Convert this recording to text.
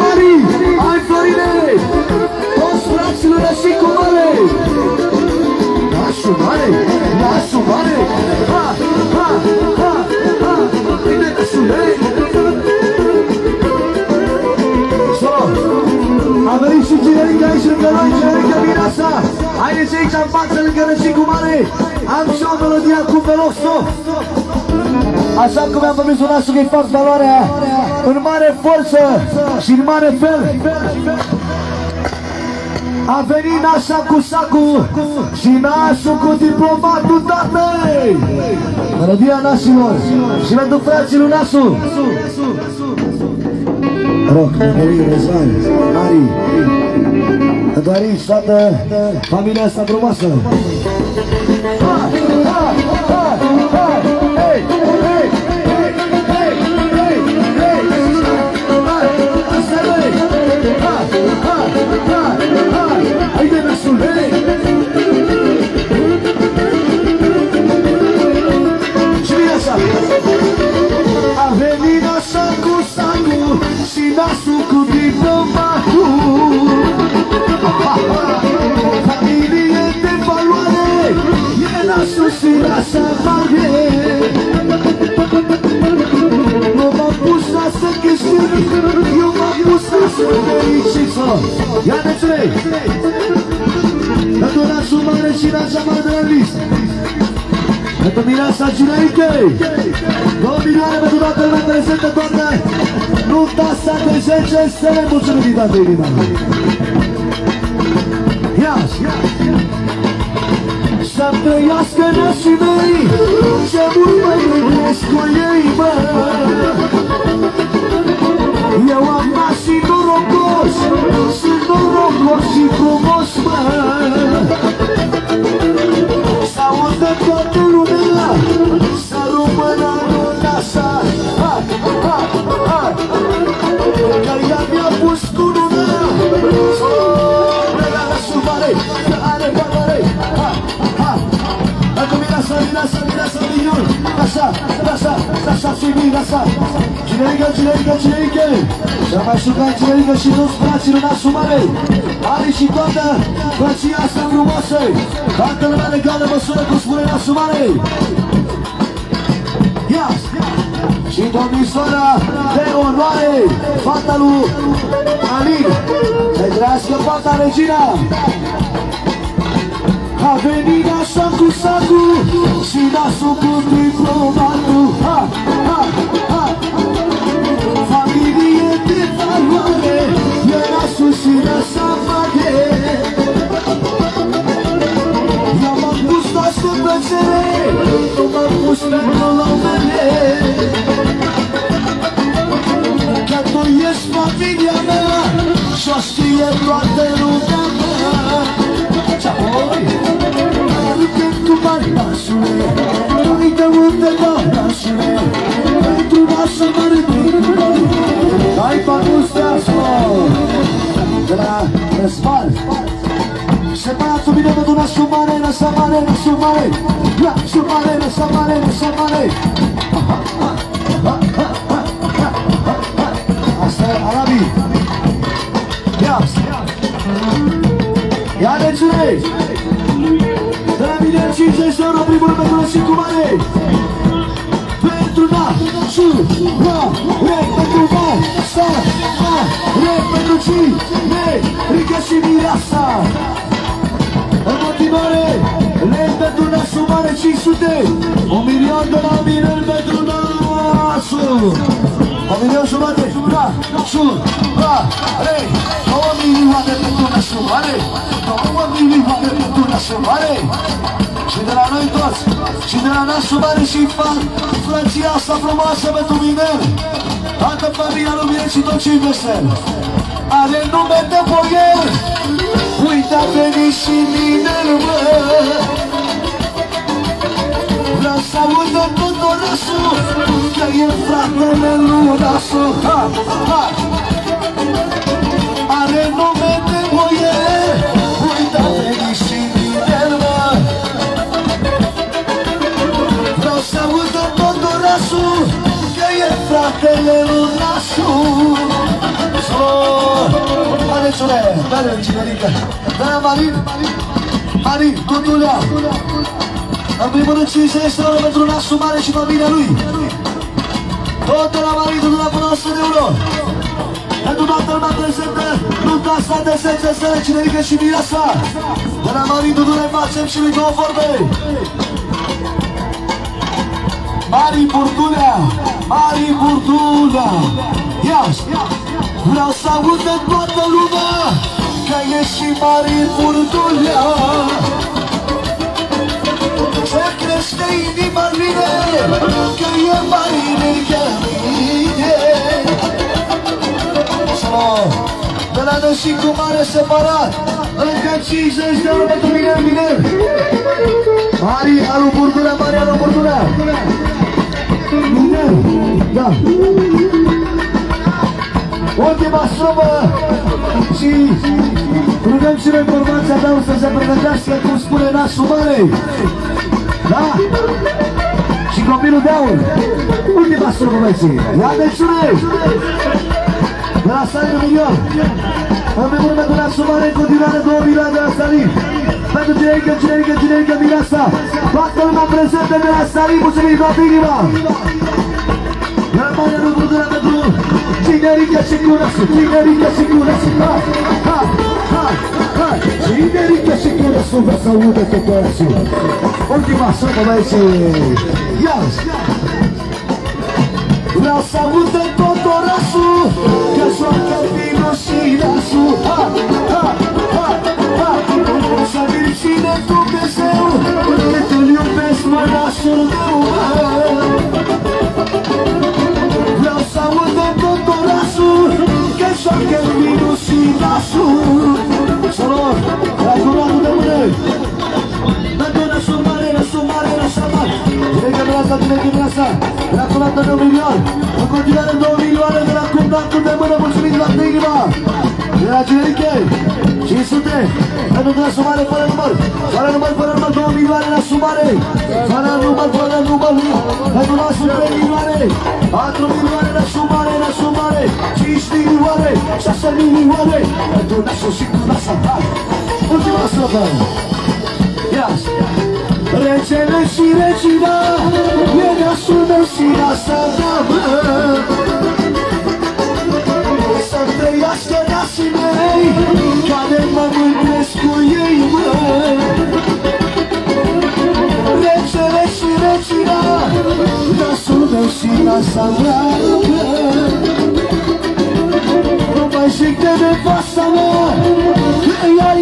mari, ai Florine, toți fraților și cu mare. Nașul mare, nașul mare, ha, ha, ha, ha, bine nașule. So, a venit și Generica aici lângă noi, Generica Mirasa. Haideți aici în față lângă Rășicu Mare. Am și o melodie cu Veloso. Așa cum am promis un nasul că-i fac valoarea în mare forță și în mare fel. A venit nașa cu sacu și nașul cu diplomatul tatăi. Melodia nașilor și pentru frații lui nașul. Rog, Mării, Răzvan, Mari, Dorin și toată familia asta frumoasă. Ha, ha, ha, ha, la să fericiți-o. Ia de trei! Pentru nasul mare și nașa mare de la listă. Pentru mireasa Gineike Două milioane pentru toată lumea prezentă, Doamne Nunta asta de 10 stele Mulțumim din toată inima Ia Să-mi trăiască nașii mei Ce mult mai iubesc cu ei, mă așa și mira sa. Cinerică, cinerică, cinerică. Și-a mai șucat cinerică și toți frații lui nasul mare Are și toată frăția asta frumoasă. Toată lumea legală măsură cum spune nasul mare Ia! Și domnișoara de onoare Fata lui Alin Să trăiască fata regina A venit așa cu sacu Și nasul cu diplomatul Ha, ha, ha. Familie de valoare E nasul și nașa Separatul bine pentru nașul mare, nașa mare, nașul mare. Nașul mare, nașa mare, nașa mare. Asta e Arabii Ia. Ia de cine De la mine 50 de euro primul rând pentru nașul cu mare. Pentru nașul mare Pentru nașa mare. Pentru cine Rică și mireasa în continuare, len pentru nasul mare 500 Un milion de la mine pentru nasul Un milion jumate, nasul mare Două milioane pentru nasul mare Două milioane pentru nasul mare Și de la noi toți Și de la nasul mare și fac Frăția asta frumoasă pentru mine. Toată familia lui mine și tot ce iubesc Are nume de boier. Uite a venit și mine mă. Vreau să audă tot orașul Că e fratele lui orașul ha, ha. Are nume de boier. Uite a venit orașul Că e fratele lui orașul Hadeți-o-le! Dă-le, cinerică! Dă-le, Marin! Marin, Cotulea! În primul rând 50 de euro pentru nasul mare și familia lui. Tot de la Marin, tot de la până 100 de euro. Pentru toată lumea prezentă, lupta asta de 10 stele, cinerică și mireasa. De la Marin, tot le facem și lui două vorbe. Mari Burdulea, Mari Burdulea. Ia, vreau să aud de toată lumea că e și Mari Burdulea. Se crește inima în mine Că e mai bine ca mine Salut! De la Năsi cu mare separat Încă 50 de euro pentru mine, mine Mari, alu Burdulea, Mari, alu Ultima sumă și rugăm și noi formația ta să se pregătească cum spune nasul mare. Da? Și copilul de aur. Ultima sumă, băieții. Ia de cine? De la stai de milion. În primul rând, pentru nasul mare, în continuare, 2 milioane de la Salim. Pentru Cinerică, Cinerică, Cinerică, Mireasa. Toată lumea prezentă de la Salim, mulțumim toată inima. Rămâne rugătura pentru Cinerică și curăsă, Cinerică și curăsă, hai, hai, hai, hai Cinerică și curăsă, vă să audă tot corasul Ultima sumă, băieții Ia-ți Vreau să audă tot orașul Că joacă vinul și nasul Hai, hai, hai, hai Să vin cine Dumnezeu Că tu-l iubesc, mă, nasul meu, mă Vreau un milion În continuare 2 milioane de la curatul de mână Mulțumim la inima De la generiche 500 Pentru nasul mare, fără număr Fără număr, fără număr 2 milioane nasul mare Fără număr, fără număr Pentru nasul 3 milioane 4 milioane nasul mare, nasul mare 5 milioane 6 milioane Pentru nasul și cu nasul Hai! Ultima săpă Yes. Regele și regina E nasul meu și nasa ta mă. Să trăiască nașii mei Care mă mândresc cu ei mă. Regele și regina Nasul meu și nasa mea Nu mai zic de nevasta mea Că ea